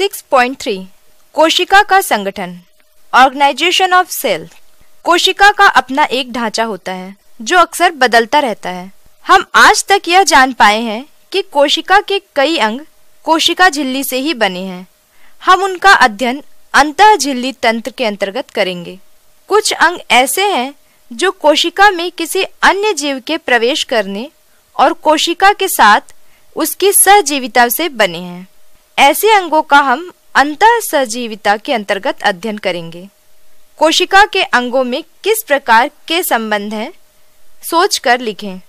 6.3 कोशिका का संगठन, ऑर्गेनाइजेशन ऑफ़ सेल। कोशिका का अपना एक ढांचा होता है, जो अक्सर बदलता रहता है। हम आज तक यह जान पाए हैं कि कोशिका के कई अंग कोशिका झिल्ली से ही बने हैं। हम उनका अध्ययन अंत झिल्ली तंत्र के अंतर्गत करेंगे। कुछ अंग ऐसे हैं जो कोशिका में किसी अन्य जीव के प्रवेश करने और कोशिका के साथ उसकी सहजीविता से बने हैं। ऐसे अंगों का हम अंत सजीविता के अंतर्गत अध्ययन करेंगे। कोशिका के अंगों में किस प्रकार के संबंध हैं सोच कर लिखें।